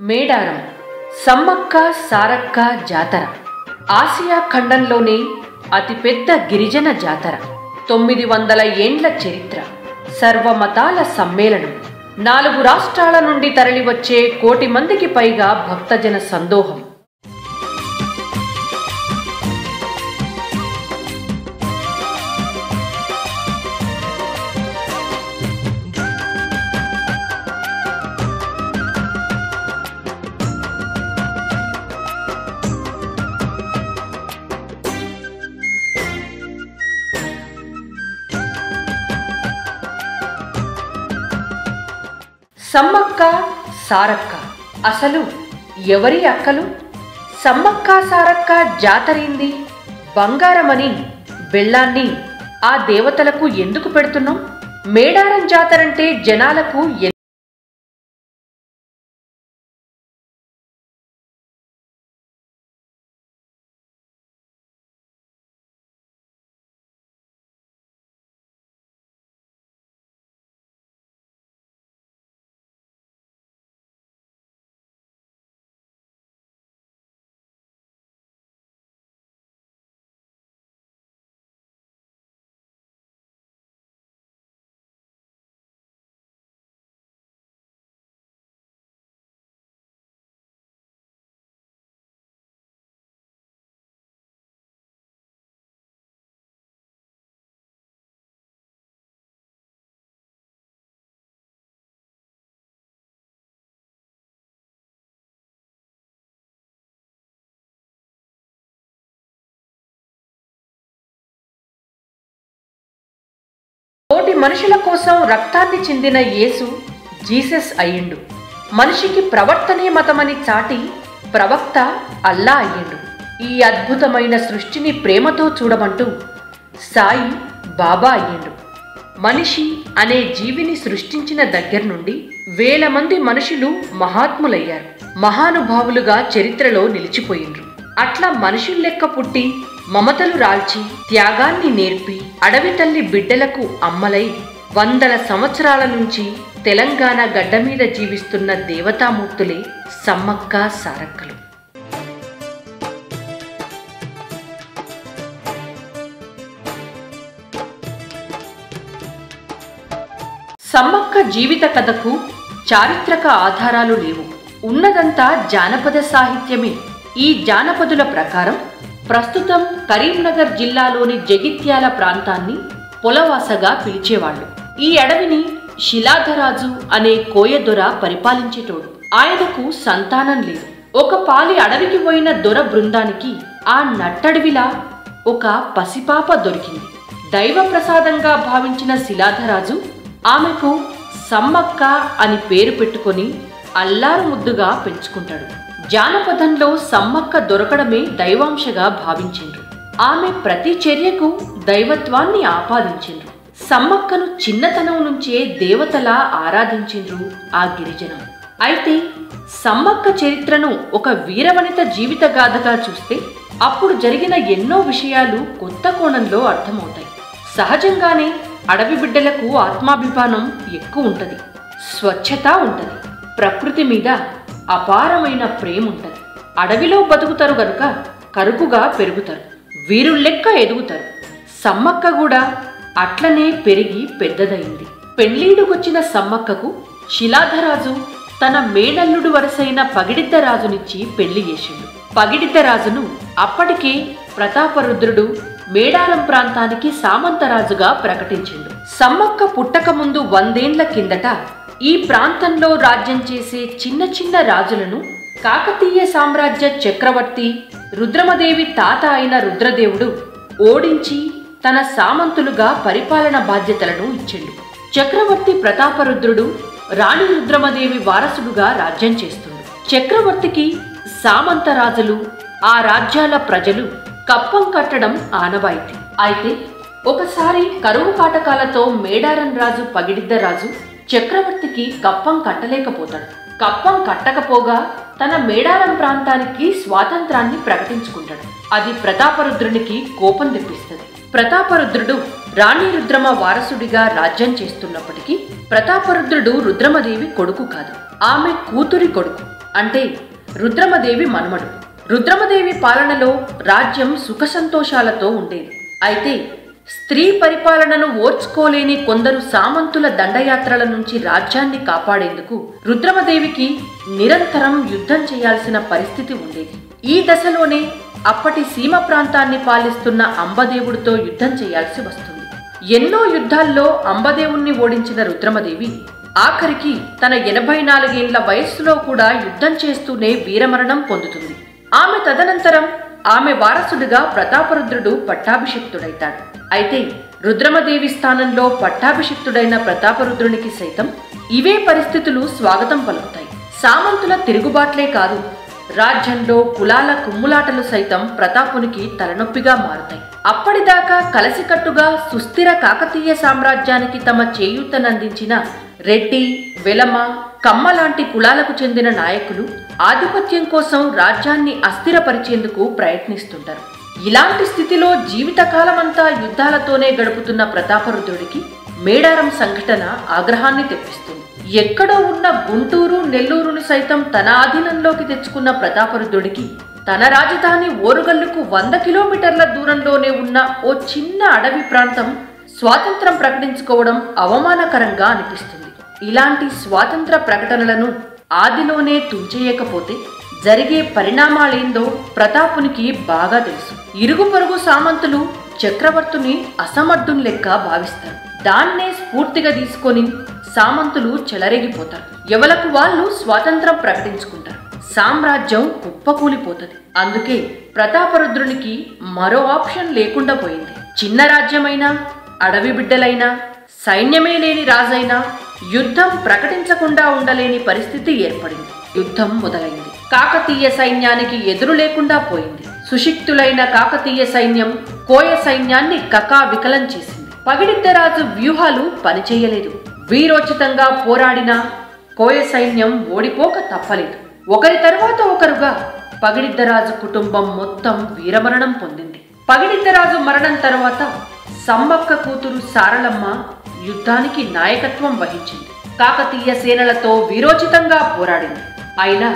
మేడారం సమ్మక్క సారక్క జాతర. ఆసియా ఖండంలోనే అతిపెద్ద గిరిజన జాతర. తొమ్మిది వందల ఏండ్ల చరిత్ర. సర్వమతాల సమ్మేళనం. నాలుగు రాష్ట్రాల నుండి తరలివచ్చే కోటి మందికి పైగా భక్తజన సందోహం. సమ్మక్క సారక్క. అసలు ఎవరి అక్కలు? సమ్మక్క సారక్క జాతరేంది? బంగారమని బెల్లాన్ని ఆ దేవతలకు ఎందుకు పెడుతున్నాం? మేడారం జాతరంటే జనాలకు ఎ- మనుషుల కోసం రక్తాన్ని చెందిన యేసు జీసస్ అయ్యిండు. మనిషికి ప్రవర్తనే మతమని చాటి ప్రవక్త అల్లా అయ్యిండు. ఈ అద్భుతమైన సృష్టిని ప్రేమతో చూడమంటూ సాయి బాబా అయ్యిండు. మనిషి అనే జీవిని సృష్టించిన దగ్గర నుండి వేల మంది మనుషులు మహాత్ములయ్యారు. మహానుభావులుగా చరిత్రలో నిలిచిపోయిండ్రు. అట్లా మనుషుల్లెక్క పుట్టి మమతలు రాల్చి త్యాగాన్ని నేర్పి అడవి తల్లి బిడ్డలకు అమ్మలై వందల సంవత్సరాల నుంచి తెలంగాణ గడ్డ మీద జీవిస్తున్న దేవతామూర్తులే సమ్మక్క సారక్కలు. సమ్మక్క జీవిత కథకు చారిత్రక ఆధారాలు లేవు. ఉన్నదంతా జానపద సాహిత్యమే. ఈ జానపదుల ప్రకారం ప్రస్తుతం కరీంనగర్ జిల్లాలోని జగిత్యాల ప్రాంతాన్ని పొలవాసగా పిలిచేవాళ్ళు. ఈ అడవిని శిలాధరాజు అనే కోయదొర పరిపాలించేటోడు. ఆయనకు సంతానం లేదు. ఒక పాలి అడవికి పోయిన దొర బృందానికి ఆ నట్టడవిలా ఒక పసిపాప దొరికింది. దైవ ప్రసాదంగా భావించిన శిలాధరాజు ఆమెకు సమ్మక్క అని పేరు పెట్టుకొని అల్లారు ముద్దుగా పెంచుకుంటాడు. జానపదంలో సమ్మక్క దొరకడమే దైవాంశగా భావించిండ్రు. ఆమె ప్రతి చర్యకు దైవత్వాన్ని ఆపాదించిండ్రు. సమ్మక్కను చిన్నతనం నుంచే దేవతలా ఆరాధించిండ్రు ఆ గిరిజనం. అయితే సమ్మక్క చరిత్రను ఒక వీరవనిత జీవిత గాథగా చూస్తే అప్పుడు జరిగిన ఎన్నో విషయాలు కొత్త కోణంలో అర్థమవుతాయి. సహజంగానే అడవి బిడ్డలకు ఆత్మాభిమానం ఎక్కువ ఉంటుంది. స్వచ్ఛత ఉంటుంది. ప్రకృతి మీద అపారమైన ప్రేముంటది. అడవిలో బతుకుతారు గనుక కరుకుగా పెరుగుతారు. వీరుల్లెక్క ఎదుగుతారు. సమ్మక్క కూడా అట్లనే పెరిగి పెద్దదైంది. పెళ్ళీడుకొచ్చిన సమ్మక్కకు శిలాధరాజు తన మేనల్లుడు వరసైన పగిడిద్దరాజునిచ్చి పెళ్ళి చేసిండు. పగిడిద్దరాజును అప్పటికే ప్రతాపరుద్రుడు మేడారం ప్రాంతానికి సామంతరాజుగా ప్రకటించిండు. సమ్మక్క పుట్టక ముందు వందేండ్ల కిందట ఈ ప్రాంతంలో రాజ్యం చేసే చిన్న చిన్న రాజులను కాకతీయ సామ్రాజ్య చక్రవర్తి రుద్రమదేవి తాత అయిన రుద్రదేవుడు ఓడించి తన సామంతులుగా పరిపాలన బాధ్యతలను ఇచ్చిండు. చక్రవర్తి ప్రతాపరుద్రుడు రాణి రుద్రమదేవి వారసుడుగా రాజ్యం చేస్తుంది చక్రవర్తికి సామంత రాజులు ఆ రాజ్యాల ప్రజలు కప్పం కట్టడం ఆనవాయితీ. అయితే ఒకసారి కరువు కాటకాలతో మేడారం రాజు పగిడిద్ద రాజు చక్రవర్తికి కప్పం కట్టలేకపోతాడు. కప్పం కట్టకపోగా తన మేడారం ప్రాంతానికి స్వాతంత్రాన్ని ప్రకటించుకుంటాడు. అది ప్రతాపరుద్రునికి కోపం తెప్పిస్తుంది. ప్రతాపరుద్రుడు రాణి రుద్రమ వారసుడిగా రాజ్యం చేస్తున్నప్పటికీ ప్రతాపరుద్రుడు రుద్రమదేవి కొడుకు కాదు. ఆమె కూతురి కొడుకు. అంటే రుద్రమదేవి మనుమడు. రుద్రమదేవి పాలనలో రాజ్యం సుఖ సంతోషాలతో ఉండేది. అయితే స్త్రీ పరిపాలనను ఓర్చుకోలేని కొందరు సామంతుల దండయాత్రల నుంచి రాజ్యాన్ని కాపాడేందుకు రుద్రమదేవికి నిరంతరం యుద్ధం చేయాల్సిన పరిస్థితి ఉండేది. ఈ దశలోనే అప్పటి సీమ ప్రాంతాన్ని పాలిస్తున్న అంబదేవుడితో యుద్ధం చేయాల్సి వస్తుంది. ఎన్నో యుద్ధాల్లో అంబదేవుణ్ణి ఓడించిన రుద్రమదేవి ఆఖరికి తన ఎనభై నాలుగేండ్ల వయస్సులో కూడా యుద్ధం చేస్తూనే వీరమరణం పొందుతుంది. ఆమె తదనంతరం ఆమె వారసుడిగా ప్రతాపరుద్రుడు పట్టాభిషిక్తుడైతాడు. అయితే రుద్రమదేవి స్థానంలో పట్టాభిషిక్తుడైన ప్రతాపరుద్రునికి సైతం ఇవే పరిస్థితులు స్వాగతం పలుకుతాయి. సామంతుల తిరుగుబాట్లే కాదు రాజ్యంలో కులాల కుమ్ములాటలు సైతం ప్రతాపునికి తలనొప్పిగా మారుతాయి. అప్పటిదాకా కలసికట్టుగా సుస్థిర కాకతీయ సామ్రాజ్యానికి తమ చేయూతనందించిన రెడ్డి వెలమ కమ్మ లాంటి కులాలకు చెందిన నాయకులు ఆధిపత్యం కోసం రాజ్యాన్ని అస్థిరపరిచేందుకు ప్రయత్నిస్తుంటారు. ఇలాంటి స్థితిలో జీవితకాలమంతా యుద్ధాలతోనే గడుపుతున్న ప్రతాపరుద్రుడికి మేడారం సంఘటన ఆగ్రహాన్ని తెప్పిస్తుంది. ఎక్కడో ఉన్న గుంటూరు నెల్లూరును సైతం తన ఆధీనంలోకి తెచ్చుకున్న ప్రతాపరుద్రుడికి తన రాజధాని ఓరుగల్లుకు వంద కిలోమీటర్ల దూరంలోనే ఉన్న ఓ చిన్న అడవి ప్రాంతం స్వాతంత్రం ప్రకటించుకోవడం అవమానకరంగా అనిపిస్తుంది. ఇలాంటి స్వాతంత్ర ప్రకటనలను ఆదిలోనే తుంచేయకపోతే జరిగే పరిణామాలేందో ప్రతాపునికి బాగా తెలుసు. ఇరుగు పొరుగు సామంతులు చక్రవర్తుని అసమర్థుని లెక్క భావిస్తారు. దాన్నే స్ఫూర్తిగా తీసుకొని సామంతులు చెలరేగిపోతారు. ఎవలకు వాళ్ళు స్వాతంత్రం ప్రకటించుకుంటారు. సామ్రాజ్యం కుప్పకూలిపోతుంది. అందుకే ప్రతాపరుద్రునికి మరో ఆప్షన్ లేకుండా పోయింది. చిన్న రాజ్యమైనా అడవి బిడ్డలైనా సైన్యమే లేని రాజైనా యుద్ధం ప్రకటించకుండా ఉండలేని పరిస్థితి ఏర్పడింది. యుద్ధం మొదలైంది. కాకతీయ సైన్యానికి ఎదురు లేకుండా పోయింది. సుశిక్తులైన కాకతీయ సైన్యం కోయ సైన్యాన్ని కకా వికలం చేసింది. పగిడిద్దరాజు వ్యూహాలు పనిచేయలేదు. వీరోచితంగా పోరాడిన కోయ సైన్యం ఓడిపోక తప్పలేదు. ఒకరి తరువాత ఒకరుగా పగిడిద్దరాజు కుటుంబం మొత్తం వీరమరణం పొందింది. పగిడిద్దరాజు మరణం తర్వాత సమ్మక్క కూతురు సారలమ్మ యుద్ధానికి నాయకత్వం వహించింది. కాకతీయ సేనలతో వీరోచితంగా పోరాడింది. అయినా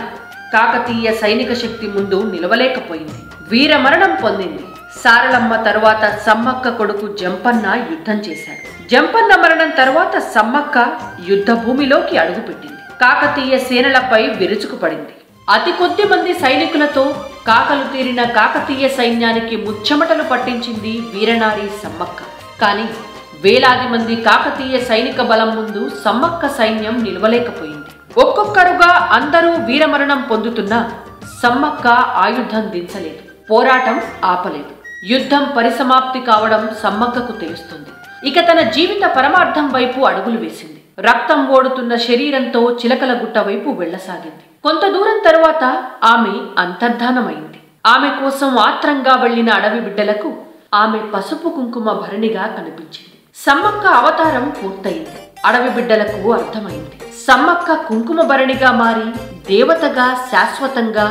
కాకతీయ సైనిక శక్తి ముందు నిలవలేకపోయింది. వీరమరణం పొందింది. సారలమ్మ తరువాత సమ్మక్క కొడుకు జంపన్న యుద్ధం చేశాడు. జంపన్న మరణం తరువాత సమ్మక్క యుద్ధ భూమిలోకి అడుగుపెట్టింది. కాకతీయ సేనలపై విరుచుకుపడింది. అతి కొద్ది మంది సైనికులతో కాకలు తీరిన కాకతీయ సైన్యానికి ముచ్చమటలు పట్టించింది వీరనారి సమ్మక్క. కానీ వేలాది మంది కాకతీయ సైనిక బలం ముందు సమ్మక్క సైన్యం నిలవలేకపోయింది. ఒక్కొక్కరుగా అందరూ వీరమరణం పొందుతున్నా సమ్మక్క ఆయుధం దించలేదు. పోరాటం ఆపలేదు. యుద్ధం పరిసమాప్తి కావడం సమ్మక్కకు తెలుస్తుంది. ఇక తన జీవిత పరమార్థం వైపు అడుగులు వేసింది. రక్తం ఓడుతున్న శరీరంతో చిలకల గుట్ట వైపు వెళ్ళసాగింది కొంత దూరం తరువాత ఆమె అంతర్ధానమైంది. ఆమె కోసం ఆత్రంగా వెళ్ళిన అడవి బిడ్డలకు ఆమె పసుపు కుంకుమ భరణిగా కనిపించింది. సమ్మక్క అవతారం పూర్తయింది. అడవి బిడ్డలకు అర్థమైంది. సమ్మక్క కుంకుమ భరణిగా మారి దేవతగా శాశ్వతంగా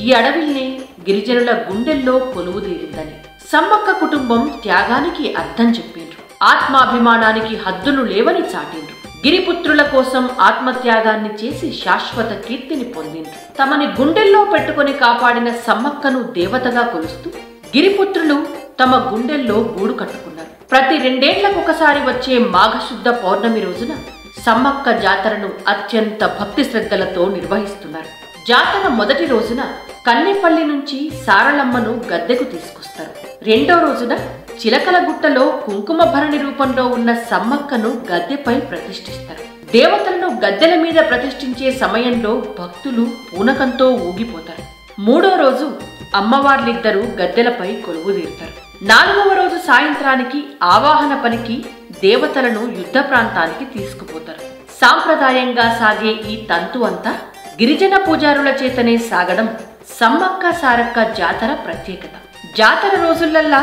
ఈ అడవిల్ని గిరిజనుల గుండెల్లో కొలువుదీరిందని సమ్మక్క కుటుంబం త్యాగానికి అర్థం చెప్పిండ్రు ఆత్మాభిమానానికి హద్దులు లేవని చాటిండ్రు గిరిపుత్రుల కోసం ఆత్మత్యాగాన్ని చేసి శాశ్వత కీర్తిని పొందిండ్రు తమని గుండెల్లో పెట్టుకొని కాపాడిన సమ్మక్కను దేవతగా కొలుస్తూ గిరిపుత్రులు తమ గుండెల్లో గూడు కట్టుకున్నారు. ప్రతి రెండేళ్ళకొకసారి వచ్చే మాఘశుద్ధ పౌర్ణమి రోజున సమ్మక్క జాతరను అత్యంత భక్తి శ్రద్ధలతో నిర్వహిస్తున్నారు. జాతర మొదటి రోజున కన్నెపల్లి నుంచి సారలమ్మను గద్దెకు తీసుకొస్తారు. రెండో రోజున చిలకల గుట్టలో కుంకుమ భరణి రూపంలో ఉన్న సమ్మక్కను గద్దెపై ప్రతిష్ఠిస్తారు. దేవతలను గద్దెల మీద ప్రతిష్ఠించే సమయంలో భక్తులు పూనకంతో ఊగిపోతారు. మూడో రోజు అమ్మవార్లిద్దరూ గద్దెలపై కొలువుదీరుతారు నాలుగవ రోజు సాయంత్రానికి ఆవాహన పనికి దేవతలను యుద్ధ ప్రాంతానికి తీసుకుపోతారు. సాంప్రదాయంగా సాగే ఈ తంతు అంతా గిరిజన పూజారుల చేతనే సాగడం సమ్మక్క సారక్క జాతర ప్రత్యేకత. జాతర రోజులల్లా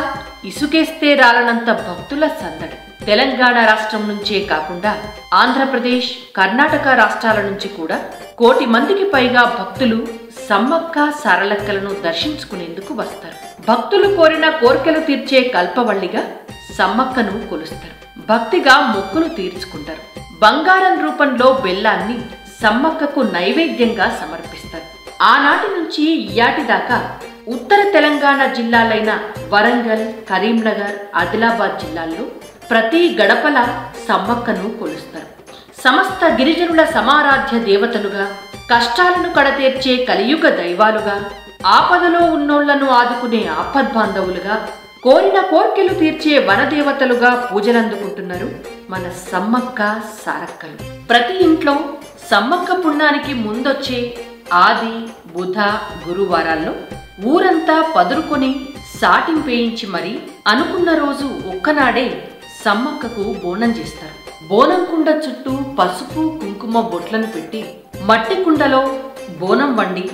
ఇసుకేస్తే రాలనంత భక్తుల సందడి. తెలంగాణ రాష్ట్రం నుంచే కాకుండా ఆంధ్రప్రదేశ్ కర్ణాటక రాష్ట్రాల నుంచి కూడా కోటి మందికి పైగా భక్తులు సమ్మక్క సరళక్కలను దర్శించుకునేందుకు వస్తారు. భక్తులు కోరిన కోరికలు తీర్చే కల్పవల్లిగా సమ్మక్కను కొలుస్తారు. భక్తిగా మొక్కులు తీర్చుకుంటారు. బంగారం రూపంలో బెల్లాన్ని సమ్మక్కకు నైవేద్యంగా సమర్పిస్తారు. ఆనాటి నుంచి ఇయాటి దాకా ఉత్తర తెలంగాణ జిల్లాలైన వరంగల్ కరీంనగర్ ఆదిలాబాద్ జిల్లాల్లో ప్రతి గడపల సమ్మక్కను కొలుస్తారు. సమస్త గిరిజనుల సమారాధ్య దేవతలుగా కష్టాలను కడతీర్చే కలియుగ దైవాలుగా ఆపదలో ఉన్నోళ్ళను ఆదుకునే ఆపద్బాంధవులుగా కోరిన కోర్కెలు తీర్చే వనదేవతలుగా పూజలందుకుంటున్నారు మన సమ్మక్క సారక్కలు. ప్రతి ఇంట్లో సమ్మక్క పుణ్యానికి ముందొచ్చే ఆది బుధ గురువారాల్లో ఊరంతా పదురుకొని సాటింపేయించి మరీ అనుకున్న రోజు ఒక్కనాడే సమ్మక్కకు బోనం చేస్తారు. బోనం కుండ చుట్టూ పసుపు కుంకుమ బొట్లను పెట్టి మట్టి కుండలో బోనం వండి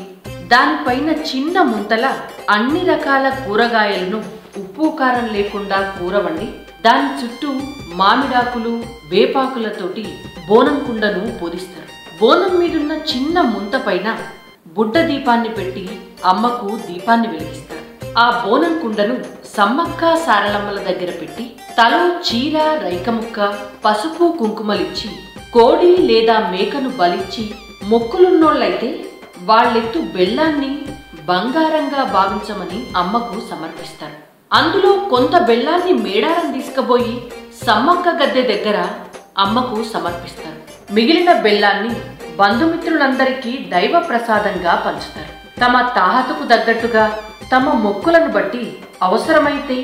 దానిపైన చిన్న ముంతల అన్ని రకాల కూరగాయలను ఉప్పు కారం లేకుండా కూర వండి దాని చుట్టూ మామిడాకులు వేపాకులతోటి బోనం కుండను పూజిస్తారు బోనం మీదున్న చిన్న ముంత పైన బుడ్డ దీపాన్ని పెట్టి అమ్మకు దీపాన్ని వెలిగిస్తారు. ఆ బోనం కుండను సమ్మక్క సారలమ్మల దగ్గర పెట్టి తలో చీర రైకముక్క పసుపు కుంకుమలిచ్చి కోడి లేదా మేకను బలిచ్చి మొక్కులున్నోళ్ళైతే వాళ్ళెత్తు బెల్లాన్ని బంగారంగా భావించమని అమ్మకు సమర్పిస్తారు. అందులో కొంత బెల్లాన్ని మేడారం తీసుకుపోయి సమ్మక్క గద్దె దగ్గర అమ్మకు సమర్పిస్తారు. మిగిలిన బెల్లాన్ని బంధుమిత్రులందరికీ దైవ ప్రసాదంగా పంచుతారు. తమ తాహతుకు తగ్గట్టుగా తమ మొక్కులను బట్టి అవసరమైతే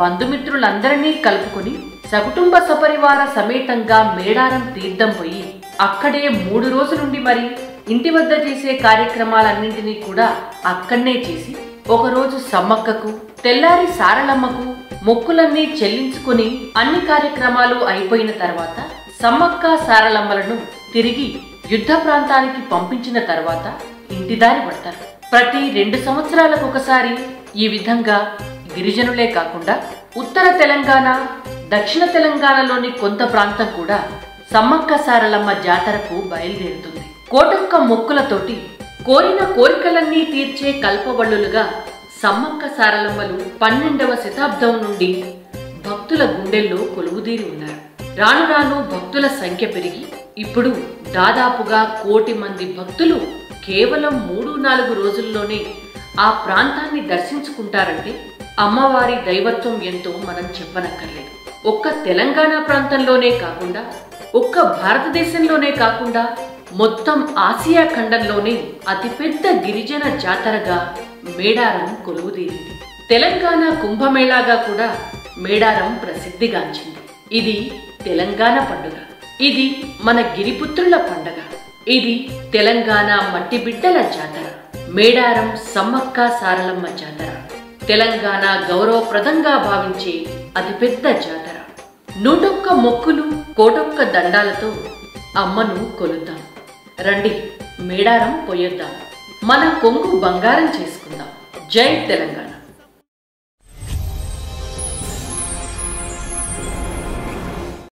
బంధుమిత్రులందరినీ కలుపుకొని సకుటుంబ సపరివార సమేతంగా మేడారం తీర్థం పోయి అక్కడే మూడు రోజులుండి మరి ఇంటి వద్ద చేసే కార్యక్రమాలన్నింటినీ కూడా అక్కడనే చేసి ఒకరోజు సమ్మక్కకు తెల్లారి సారలమ్మకు మొక్కులన్నీ చెల్లించుకొని అన్ని కార్యక్రమాలు అయిపోయిన తర్వాత సమ్మక్క సారలమ్మలను తిరిగి యుద్ధ ప్రాంతానికి పంపించిన తర్వాత ఇంటిదారి పడతారు. ప్రతి రెండు సంవత్సరాలకు ఒకసారి ఈ విధంగా గిరిజనులే కాకుండా ఉత్తర తెలంగాణ దక్షిణ తెలంగాణలోని కొంత ప్రాంతం కూడా సమ్మక్క సారలమ్మ జాతరకు బయలుదేరుతుంది. కోటొక్క మొక్కులతోటి కోరిన కోరికలన్నీ తీర్చే కల్పవళ్ళులుగా సమ్మక్క సారలమ్మలు పన్నెండవ శతాబ్దం నుండి భక్తుల గుండెల్లో కొలువుదీరి ఉన్నారు. రాను రాను భక్తుల సంఖ్య పెరిగి ఇప్పుడు దాదాపుగా కోటి మంది భక్తులు కేవలం మూడు నాలుగు రోజుల్లోనే ఆ ప్రాంతాన్ని దర్శించుకుంటారంటే అమ్మవారి దైవత్వం ఎంతో మనం చెప్పనక్కర్లేదు. ఒక్క తెలంగాణ ప్రాంతంలోనే కాకుండా ఒక్క భారతదేశంలోనే కాకుండా మొత్తం ఆసియా ఖండంలోనే అతిపెద్ద గిరిజన జాతరగా మేడారం కొలువుదీరింది. తెలంగాణ కుంభమేళాగా కూడా మేడారం ప్రసిద్ధిగాంచింది. ఇది తెలంగాణ పండుగ. ఇది మన గిరిపుత్రుల పండుగ. ఇది తెలంగాణ మట్టి బిడ్డల జాతర. మేడారం సమ్మక్క సారలమ్మ జాతర. తెలంగాణ గౌరవప్రదంగా భావించే అతిపెద్ద జాతర. నూటొక్క మొక్కులు కోటొక్క దండాలతో అమ్మను కొలుద్దాం. రండి మేడారం పోయొద్దాం. మన కొంగు బంగారం చేసుకుందాం. జై తెలంగాణ.